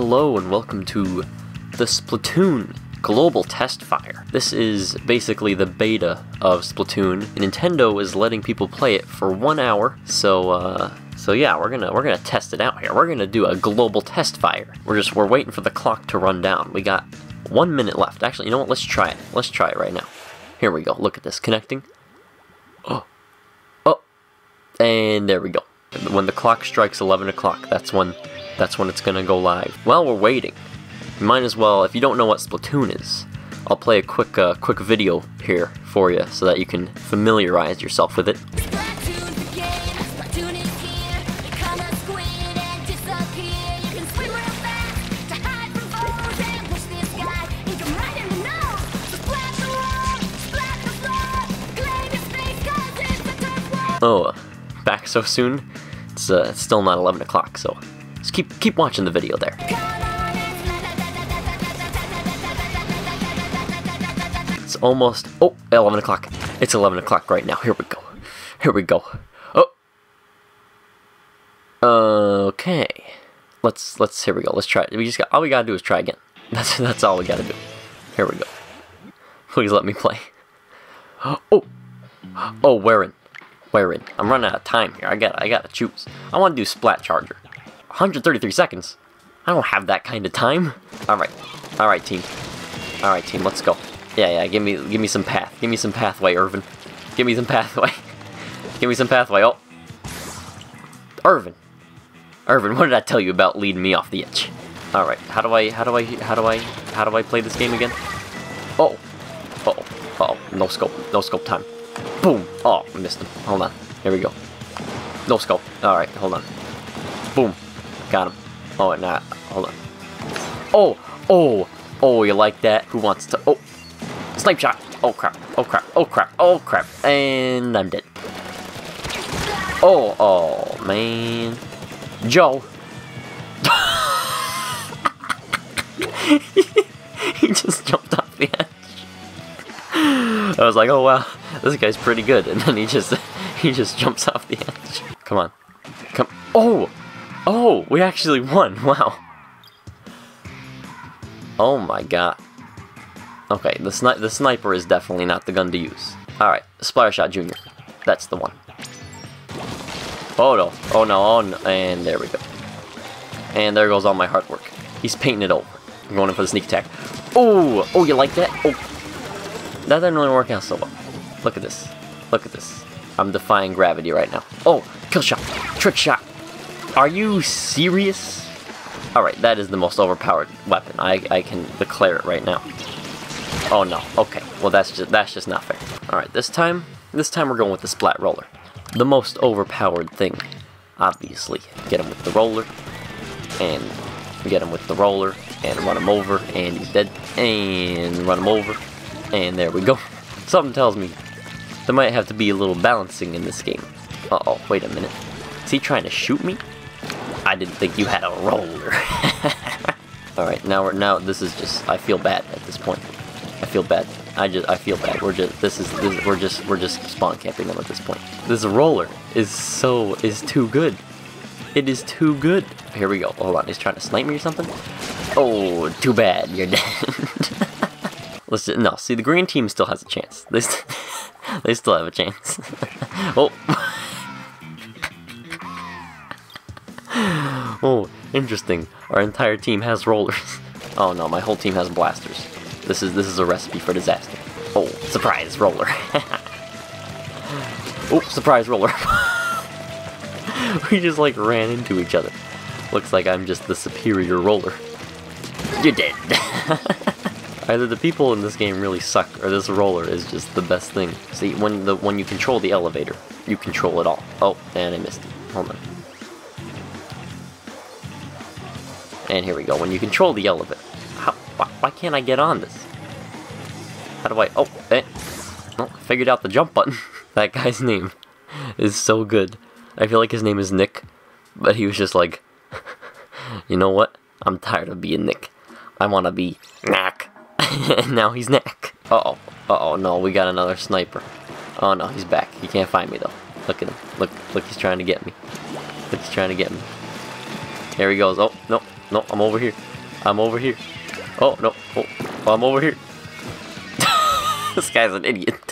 Hello and welcome to the Splatoon Global Test Fire. This is basically the beta of Splatoon. Nintendo is letting people play it for one hour, so uh, so yeah, we're gonna we're gonna test it out here. We're gonna do a global test fire. We're just we're waiting for the clock to run down. We got one minute left. Actually, you know what? Let's try it. Let's try it right now. Here we go. Look at this connecting. Oh, oh, and there we go. When the clock strikes 11 o'clock, that's when that's when it's gonna go live. While we're waiting, you might as well, if you don't know what Splatoon is, I'll play a quick, uh, quick video here for you so that you can familiarize yourself with it. Oh, uh, back so soon? It's, uh, it's still not 11 o'clock, so Keep keep watching the video there. It's almost oh 11 o'clock. It's 11 o'clock right now. Here we go. Here we go. Oh. Okay. Let's let's here we go. Let's try. It. We just got all we gotta do is try again. That's that's all we gotta do. Here we go. Please let me play. Oh. Oh, Warren. Warren. I'm running out of time here. I got I gotta choose. I wanna do Splat Charger. 133 seconds. I don't have that kind of time. All right. All right, team. All right, team. Let's go. Yeah, yeah. Give me give me some path. Give me some pathway, Irvin. Give me some pathway. give me some pathway. Oh. Irvin. Irvin, what did I tell you about leading me off the edge? All right. How do I how do I how do I how do I play this game again? Oh. Uh oh. Uh oh. No scope. No scope time. Boom. Oh, I missed him. Hold on. Here we go. No scope. All right. Hold on. Boom. Got him. Oh, nah. Hold on. Oh. Oh. Oh, you like that? Who wants to? Oh. Snipe shot. Oh crap. Oh crap. Oh crap. Oh crap. And I'm dead. Oh. Oh man. Joe. he just jumped off the edge. I was like, oh wow, this guy's pretty good, and then he just he just jumps off the edge. Come on, come. Oh, oh, we actually won. Wow. Oh my god. Okay, the sni the sniper is definitely not the gun to use. All right, Splatter Shot Junior. That's the one. Oh no! Oh no! Oh no! And there we go. And there goes all my hard work. He's painting it over. I'm going in for the sneak attack. Oh! Oh, you like that? Oh! That didn't really work out so well. Look at this. Look at this. I'm defying gravity right now. Oh! Kill shot! Trick shot! Are you serious? Alright, that is the most overpowered weapon. I, I can declare it right now. Oh no. Okay. Well, that's just that's just not fair. All right. This time, this time we're going with the splat roller, the most overpowered thing. Obviously, get him with the roller, and get him with the roller, and run him over, and he's dead, and run him over, and there we go. Something tells me there might have to be a little balancing in this game. Uh oh. Wait a minute. Is he trying to shoot me? I didn't think you had a roller. All right. Now we're now. This is just. I feel bad at this point. I feel bad. I just I feel bad. We're just this is this, we're just we're just spawn camping them at this point. This roller is so is too good. It is too good. Here we go. Hold on. He's trying to snipe me or something. Oh, too bad. You're dead. Let's just, no. See, the green team still has a chance. They st- they still have a chance. oh. Oh, interesting. Our entire team has rollers. Oh no, my whole team has blasters. This is this is a recipe for disaster. Oh, surprise roller. oh, surprise roller. we just like ran into each other. Looks like I'm just the superior roller. You're dead. Either the people in this game really suck, or this roller is just the best thing. See, when the when you control the elevator, you control it all. Oh, and I missed it. Hold on. And here we go. When you control the elevator, how, why, why can't I get on this? How do I? Oh, eh. Well, figured out the jump button. that guy's name is so good. I feel like his name is Nick, but he was just like, you know what? I'm tired of being Nick. I want to be Knack. and now he's Knack. Uh oh. Uh oh. No, we got another sniper. Oh no, he's back. He can't find me though. Look at him. Look. Look. He's trying to get me. Look. He's trying to get me. There he goes. Oh no. No. I'm over here. I'm over here. Oh, no. Oh, I'm over here. this guy's an idiot.